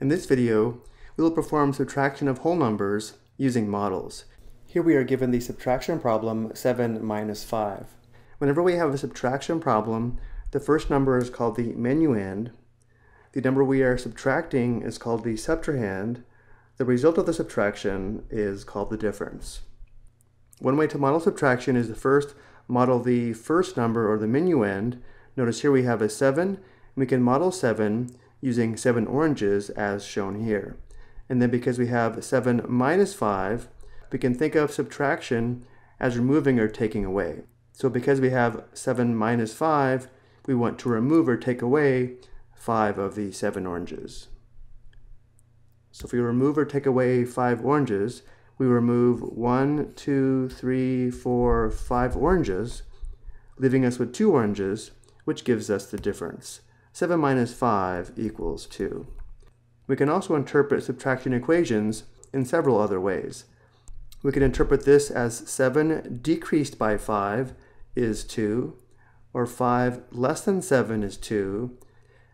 In this video, we will perform subtraction of whole numbers using models. Here we are given the subtraction problem 7 minus 5. Whenever we have a subtraction problem, the first number is called the minuend. The number we are subtracting is called the subtrahend. The result of the subtraction is called the difference. One way to model subtraction is to first model the first number or the minuend. Notice here we have a 7, we can model 7 using 7 oranges as shown here. And then because we have 7 minus 5, we can think of subtraction as removing or taking away. So because we have 7 minus 5, we want to remove or take away 5 of the 7 oranges. So if we remove or take away 5 oranges, we remove 1, 2, 3, 4, 5 oranges, leaving us with 2 oranges, which gives us the difference. 7 minus 5 equals 2. We can also interpret subtraction equations in several other ways. We can interpret this as 7 decreased by 5 is 2, or 5 less than 7 is 2,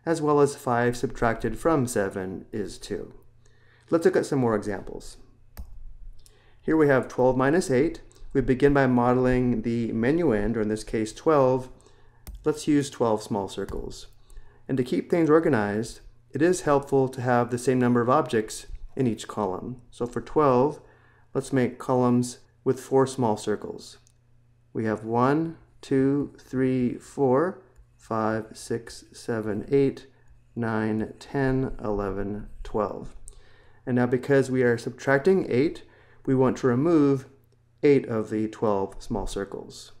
as well as 5 subtracted from 7 is 2. Let's look at some more examples. Here we have 12 minus 8. We begin by modeling the minuend, or in this case 12. Let's use 12 small circles. And to keep things organized, it is helpful to have the same number of objects in each column. So for 12, let's make columns with four small circles. We have 1, 2, 3, 4, 5, 6, 7, 8, 9, 10, 11, 12. And now because we are subtracting 8, we want to remove 8 of the 12 small circles.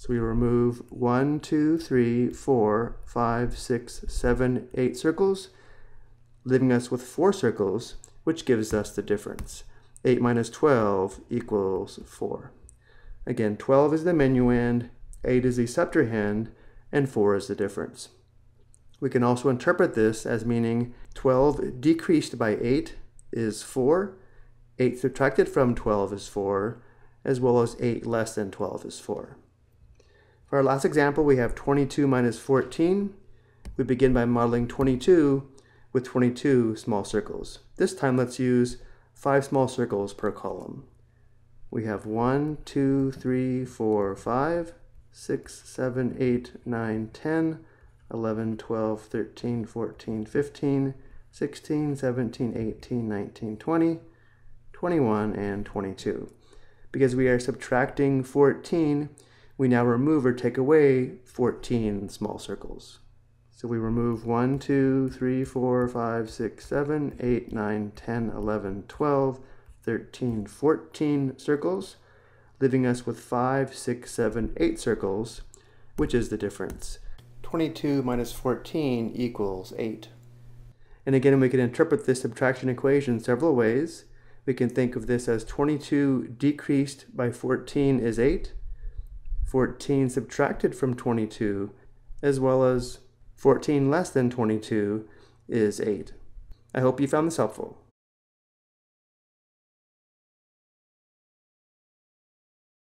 So we remove 1, 2, 3, 4, 5, 6, 7, 8 circles, leaving us with 4 circles, which gives us the difference. 8 minus 12 equals 4. Again, 12 is the minuend, 8 is the subtrahend, and 4 is the difference. We can also interpret this as meaning 12 decreased by 8 is 4, 8 subtracted from 12 is 4, as well as 8 less than 12 is 4. For our last example, we have 22 minus 14. We begin by modeling 22 with 22 small circles. This time let's use 5 small circles per column. We have 1, 2, 3, 4, 5, 6, 7, 8, 9, 10, 11, 12, 13, 14, 15, 16, 17, 18, 19, 20, 21, and 22. Because we are subtracting 14, we now remove or take away 14 small circles. So we remove 1, 2, 3, 4, 5, 6, 7, 8, 9, 10, 11, 12, 13, 14 circles, leaving us with 5, 6, 7, 8 circles, which is the difference. 22 minus 14 equals 8. And again, we can interpret this subtraction equation several ways. We can think of this as 22 decreased by 14 is 8, 14 subtracted from 22, as well as 14 less than 22 is 8. I hope you found this helpful.